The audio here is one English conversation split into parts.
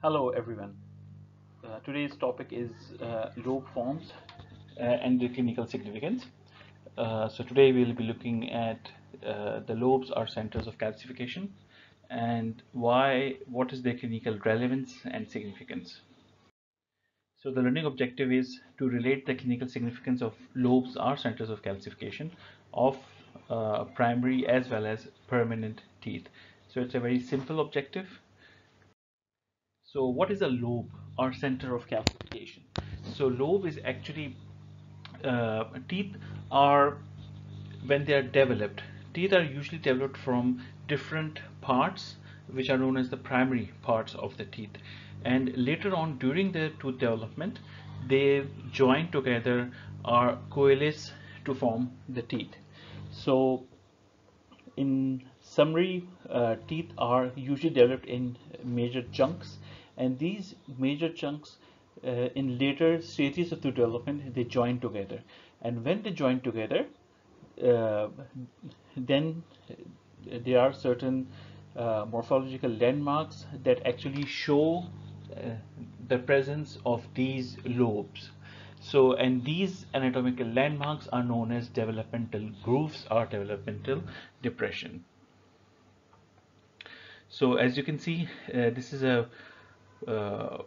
Hello everyone. Uh, today's topic is uh, lobe forms uh, and their clinical significance. Uh, so today we'll be looking at uh, the lobes are centers of calcification and why, what is their clinical relevance and significance. So the learning objective is to relate the clinical significance of lobes are centers of calcification of uh, primary as well as permanent teeth. So it's a very simple objective so what is a lobe or center of calcification? So lobe is actually uh, teeth are when they are developed. Teeth are usually developed from different parts which are known as the primary parts of the teeth. And later on during the tooth development, they join together or coalesce to form the teeth. So in summary, uh, teeth are usually developed in major chunks and these major chunks uh, in later stages of the development they join together. And when they join together uh, then there are certain uh, morphological landmarks that actually show uh, the presence of these lobes. So and these anatomical landmarks are known as developmental grooves or developmental depression. So as you can see uh, this is a uh,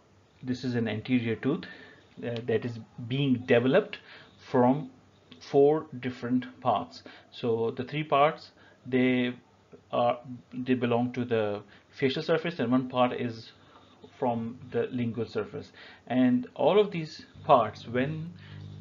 this is an anterior tooth uh, that is being developed from four different parts. So the three parts they are they belong to the facial surface and one part is from the lingual surface. And all of these parts when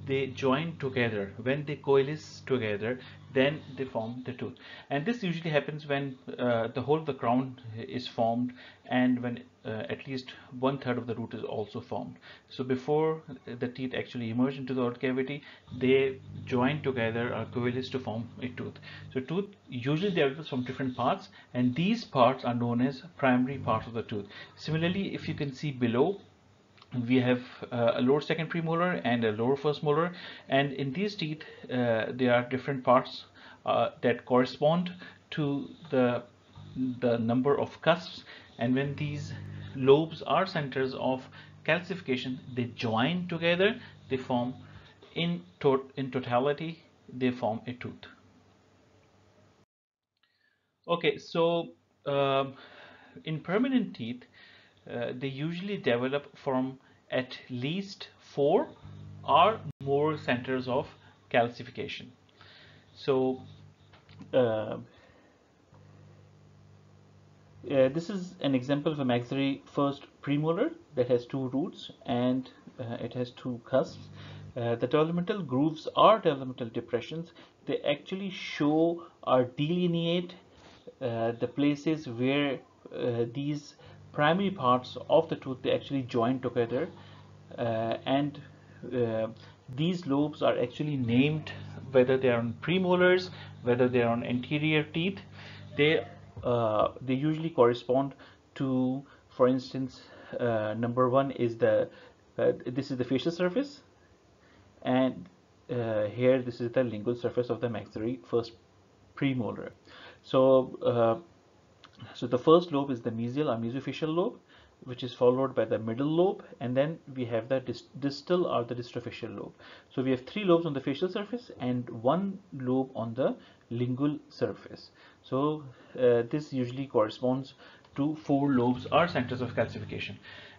they join together when they coalesce together then they form the tooth. And this usually happens when uh, the whole of the crown is formed and when uh, at least one third of the root is also formed. So before the teeth actually emerge into the oral cavity they join together or coalesce to form a tooth. So tooth usually develops from different parts and these parts are known as primary parts of the tooth. Similarly if you can see below we have uh, a lower second premolar and a lower first molar. And in these teeth uh, there are different parts uh, that correspond to the the number of cusps. And when these lobes are centers of calcification they join together they form in, to in totality they form a tooth. Okay so um, in permanent teeth uh, they usually develop from at least four or more centers of calcification. So uh, uh, this is an example of a maxillary first premolar that has two roots and uh, it has two cusps. Uh, the developmental grooves are developmental depressions. They actually show or delineate the places where these primary parts of the tooth they actually join together uh, and uh, these lobes are actually named whether they are on premolars whether they are on anterior teeth they uh, they usually correspond to for instance uh, number one is the uh, this is the facial surface and uh, here this is the lingual surface of the maxillary first premolar. So so the first lobe is the mesial or mesiofacial lobe, which is followed by the middle lobe, and then we have the distal or the distofacial lobe. So we have three lobes on the facial surface and one lobe on the lingual surface. So uh, this usually corresponds to four lobes or centers of calcification.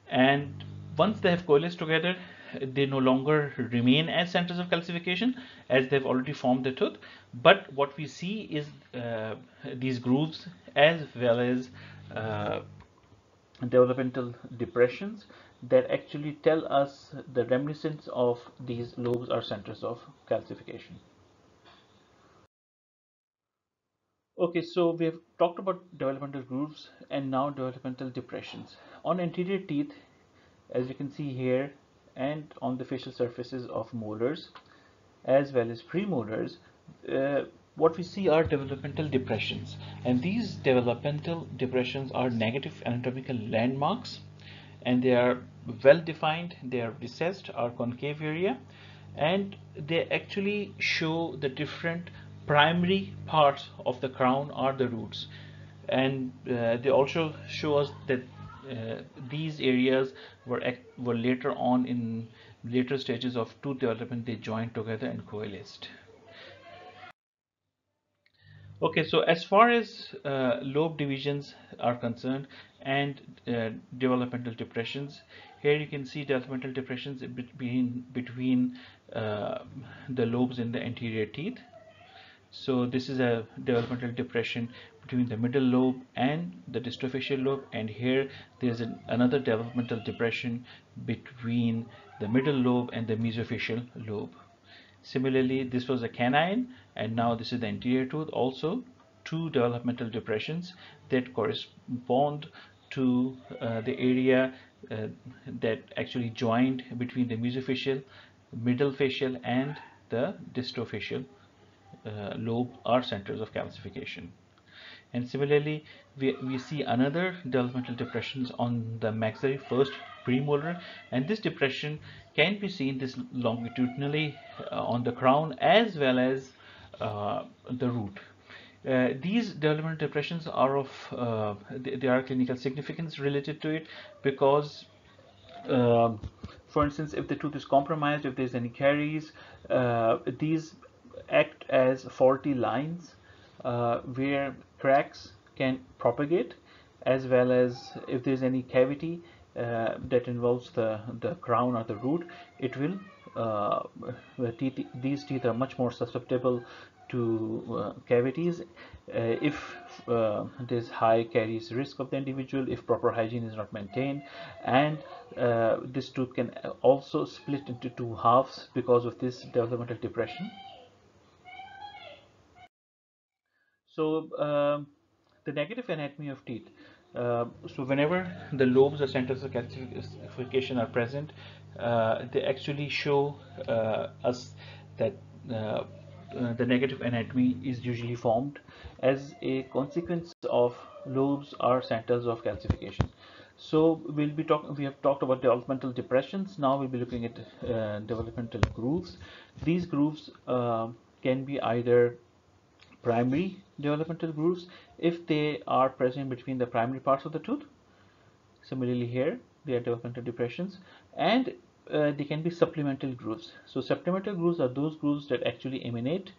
And once they have coalesced together, they no longer remain as centers of calcification as they've already formed the tooth but what we see is uh, these grooves as well as uh, developmental depressions that actually tell us the reminiscence of these lobes or centers of calcification. Okay, so we have talked about developmental grooves and now developmental depressions. On anterior teeth, as you can see here, and on the facial surfaces of molars as well as premolars uh, what we see are developmental depressions. And these developmental depressions are negative anatomical landmarks and they are well defined they are recessed or concave area and they actually show the different primary parts of the crown or the roots. And uh, they also show us that these areas were were later on in later stages of tooth development they joined together and coalesced. Okay so as far as uh, lobe divisions are concerned and uh, developmental depressions here you can see developmental depressions between between uh, the lobes in the anterior teeth. So this is a developmental depression between the middle lobe and the distal lobe and here there's an, another developmental depression between the middle lobe and the mesofacial lobe. Similarly this was a canine and now this is the anterior tooth. Also two developmental depressions that correspond to uh, the area uh, that actually joined between the mesofacial middle facial and the distal uh, lobe are centers of calcification and similarly we, we see another developmental depressions on the maxillary first premolar. And this depression can be seen this longitudinally uh, on the crown as well as uh, the root. Uh, these developmental depressions are of uh, they, they, are clinical significance related to it because um, for instance if the tooth is compromised if there's any caries uh, these act as faulty lines uh, where cracks can propagate as well as if there's any cavity uh, that involves the the crown or the root it will uh, teeth, these teeth are much more susceptible to uh, cavities. Uh, if uh, there's high caries risk of the individual if proper hygiene is not maintained and uh, this tooth can also split into two halves because of this developmental depression so um, the negative anatomy of teeth. Uh, so whenever the lobes or centers of calcification are present uh, they actually show uh, us that uh, uh, the negative anatomy is usually formed as a consequence of lobes or centers of calcification. So we'll be talking we have talked about developmental depressions. Now we'll be looking at uh, developmental grooves. These grooves can be either primary developmental grooves if they are present between the primary parts of the tooth similarly here they are developmental depressions and uh, they can be supplemental grooves so supplemental grooves are those grooves that actually emanate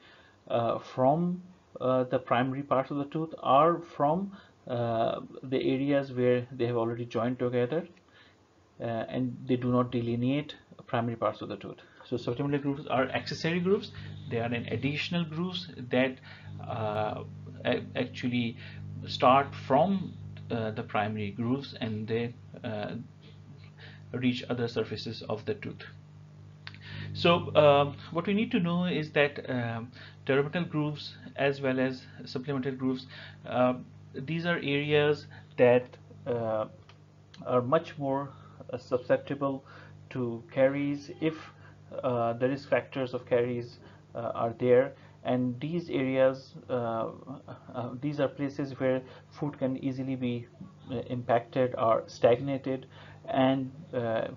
uh, from uh, the primary parts of the tooth or from uh, the areas where they have already joined together uh, and they do not delineate primary parts of the tooth so supplemental grooves are accessory grooves they are an additional grooves that uh, actually start from uh, the primary grooves and they uh, reach other surfaces of the tooth. So um, what we need to know is that um, developmental grooves as well as supplemental grooves, uh, these are areas that uh, are much more uh, susceptible to caries if uh, the risk factors of caries uh, are there. And these areas uh, uh, these are places where food can easily be uh, impacted or stagnated and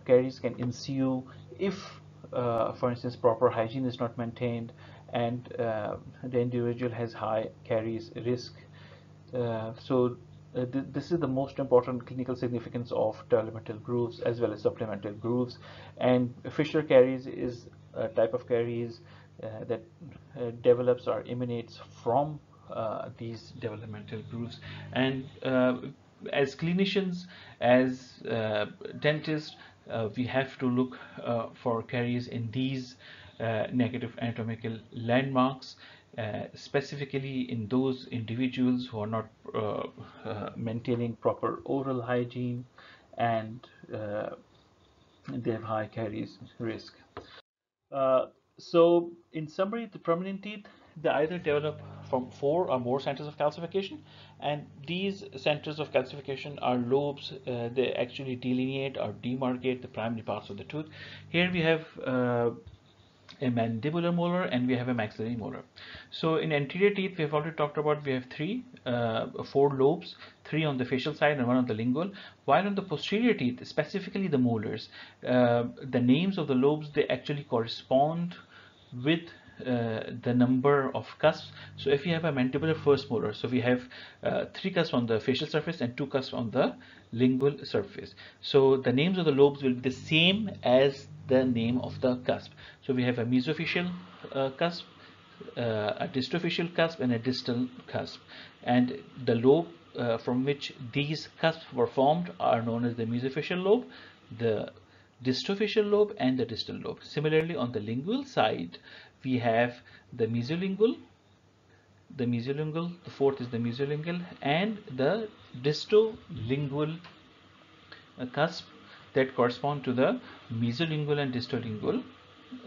caries can ensue if for instance proper hygiene is not maintained and the individual has high caries risk. So th this is the most important clinical significance of developmental grooves as well as supplemental grooves. And fissure caries is a type of caries uh, that uh, develops or emanates from uh, these developmental grooves. And as clinicians as dentists we have to look for caries in these negative anatomical landmarks. uh, specifically in those individuals who are not uh, uh, maintaining proper oral hygiene and they have high caries risk. So in summary, the permanent teeth, they either develop from four or more centers of calcification and these centers of calcification are lobes uh, they actually delineate or demarcate the primary parts of the tooth. Here we have uh, a mandibular molar and we have a maxillary molar so in anterior teeth we have already talked about we have three uh, four lobes three on the facial side and one on the lingual while on the posterior teeth specifically the molars uh, the names of the lobes they actually correspond with uh, the number of cusps. So if you have a mandibular first molar, so we have uh, three cusps on the facial surface and two cusps on the lingual surface. So the names of the lobes will be the same as the name of the cusp. So we have a mesofacial uh, cusp, uh, a distofacial cusp and a distal cusp. And the lobe uh, from which these cusps were formed are known as the mesofacial lobe the distofacial lobe and the distal lobe. Similarly on the lingual side we have the mesolingual the mesolingual the fourth is the mesolingual and the distolingual uh, cusp that correspond to the mesolingual and distolingual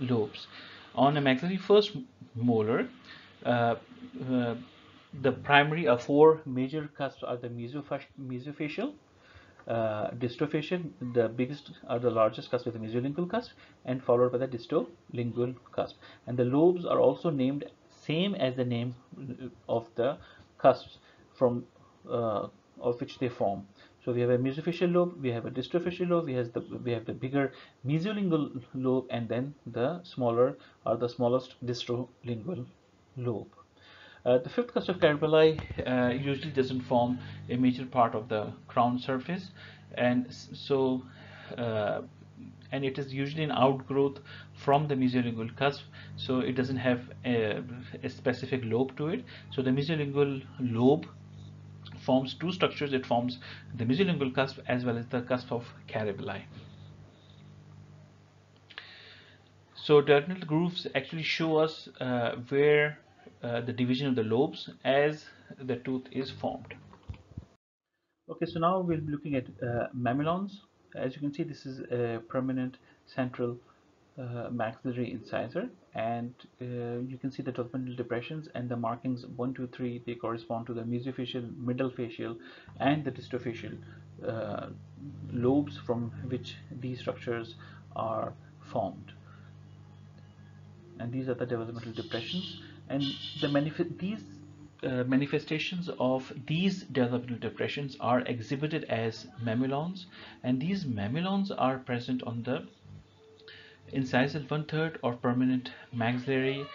lobes. On a maxillary first molar uh, uh, the primary uh, four major cusps are the mesofacial uh, distofacial the biggest or the largest cusp is the mesolingual cusp and followed by the distolingual cusp. And the lobes are also named same as the name of the cusps from uh, of which they form so we have a mesofacial lobe we have a distofacial lobe we have the we have the bigger mesolingual lobe and then the smaller or the smallest distolingual lobe. Uh, the fifth cusp of Carabelli uh, usually doesn't form a major part of the crown surface and so uh, and it is usually an outgrowth from the mesolingual cusp so it doesn't have a, a specific lobe to it. So the mesolingual lobe forms two structures it forms the mesolingual cusp as well as the cusp of Carabelli so diagonal grooves actually show us uh, where uh, the division of the lobes as the tooth is formed. Okay, so now we'll be looking at uh, mamelons. As you can see, this is a permanent central uh, maxillary incisor and uh, you can see the developmental depressions and the markings 1, 2, 3 they correspond to the mesofacial, middle facial and the distofacial uh, lobes from which these structures are formed. And these are the developmental depressions. And the manif these uh, manifestations of these developmental depressions are exhibited as mamelons and these mamelons are present on the incisal one-third or permanent maxillary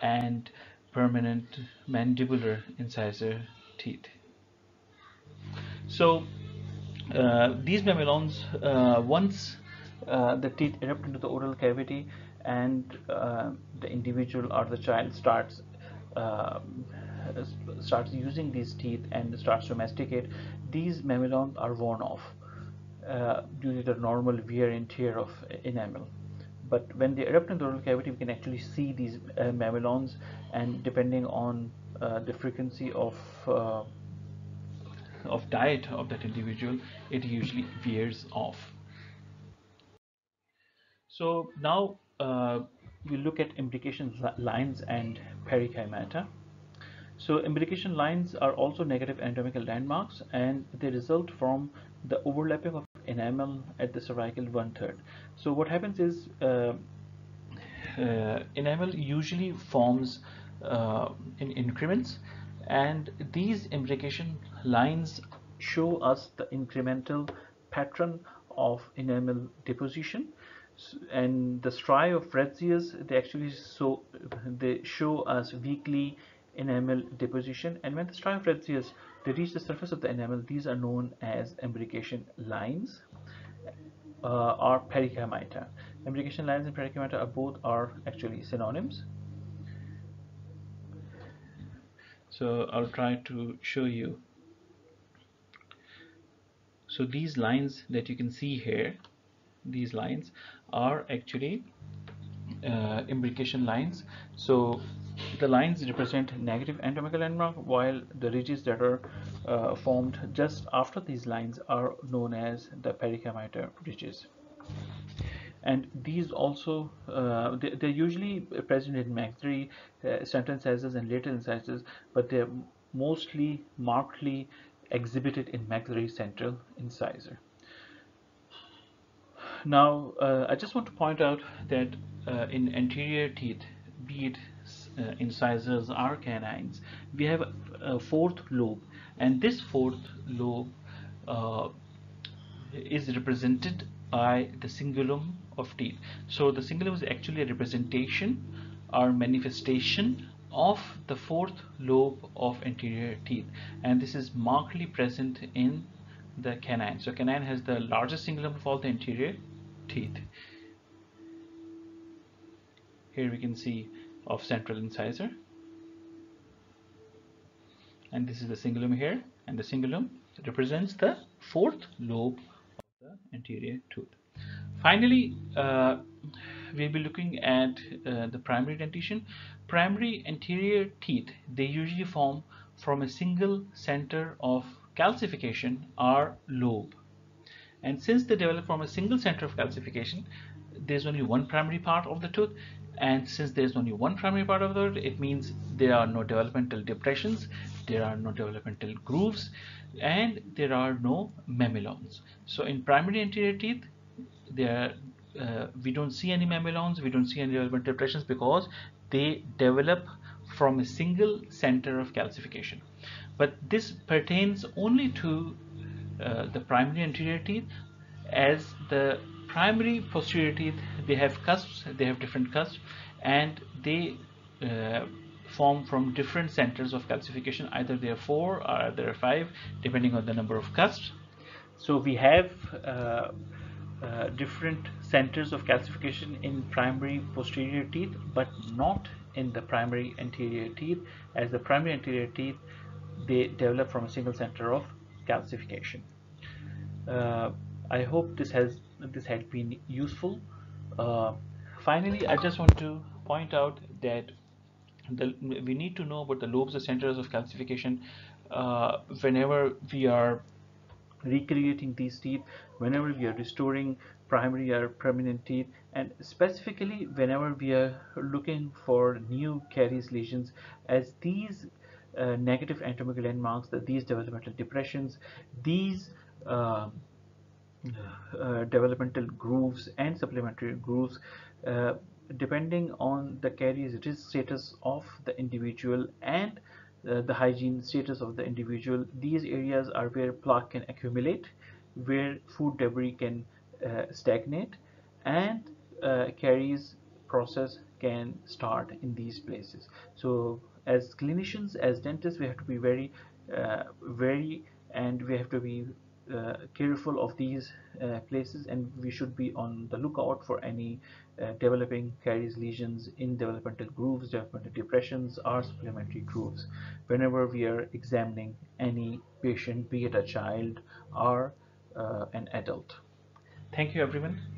and permanent mandibular incisor teeth. So uh, these mamelons uh, once uh, the teeth erupt into the oral cavity and uh, the individual or the child starts uh, starts using these teeth and starts to masticate, these mamelons are worn off uh, due to the normal wear and tear of enamel. But when they erupt in the oral cavity, we can actually see these uh, mamelons, and depending on uh, the frequency of uh, of diet of that individual, it usually veers off. So now uh, we look at imbrication lines and perikymata. So imbrication lines are also negative anatomical landmarks and they result from the overlapping of enamel at the cervical one-third. So what happens is uh, uh, enamel usually forms uh, in increments and these imbrication lines show us the incremental pattern of enamel deposition and the striae of Retzius they actually so they show us weakly enamel deposition and when the striae of Retzius they reach the surface of the enamel. These are known as imbrication lines uh, or perikymata imbrication lines and perikymata are both are actually synonyms. So I'll try to show you. So these lines that you can see here these lines are actually uh, imbrication lines. So the lines represent negative anatomical landmark while the ridges that are uh, formed just after these lines are known as the perikymata ridges. And these also uh, they, are usually present in maxillary uh, central incisors and lateral incisors but they're mostly markedly exhibited in maxillary central incisor. Now, uh, I just want to point out that uh, in anterior teeth, be it incisors are canines, we have a, fourth lobe, and this fourth lobe uh, is represented by the cingulum of teeth. So the cingulum is actually a representation or manifestation of the fourth lobe of anterior teeth and this is markedly present in the canine. So canine has the largest cingulum of all the anterior teeth. Here we can see of central incisor and this is the cingulum here and the cingulum represents the fourth lobe of the anterior tooth. Finally, uh, we'll be looking at uh, the primary dentition. Primary anterior teeth, they usually form from a single center of calcification or lobe. And since they develop from a single center of calcification, there's only one primary part of the tooth and since there's only one primary part of the tooth, it means there are no developmental depressions, there are no developmental grooves and there are no mamelons. So in primary anterior teeth, there uh, we don't see any mamelons, we don't see any developmental depressions because they develop from a single center of calcification. But this pertains only to uh, the primary anterior teeth as the primary posterior teeth they have cusps they have different cusps and they uh, form from different centers of calcification. Either there are four or there are five depending on the number of cusps. So we have uh, uh, different centers of calcification in primary posterior teeth but not in the primary anterior teeth. As the primary anterior teeth they develop from a single center of calcification. Uh, I hope this has this had been useful. Uh, finally I just want to point out that the, we need to know about the lobes the centers of calcification uh, whenever we are recreating these teeth whenever we are restoring primary or permanent teeth and specifically whenever we are looking for new caries lesions as these uh, negative anatomical landmarks that these developmental depressions these uh, uh, developmental grooves and supplementary grooves uh, depending on the caries risk status of the individual and uh, the hygiene status of the individual. These areas are where plaque can accumulate where food debris can uh, stagnate and uh, caries process can start in these places. So as clinicians as dentists we have to be very very and we have to be uh, careful of these uh, places and we should be on the lookout for any uh, developing caries lesions in developmental grooves, developmental depressions or supplementary grooves whenever we are examining any patient be it a child or uh, an adult. Thank you everyone.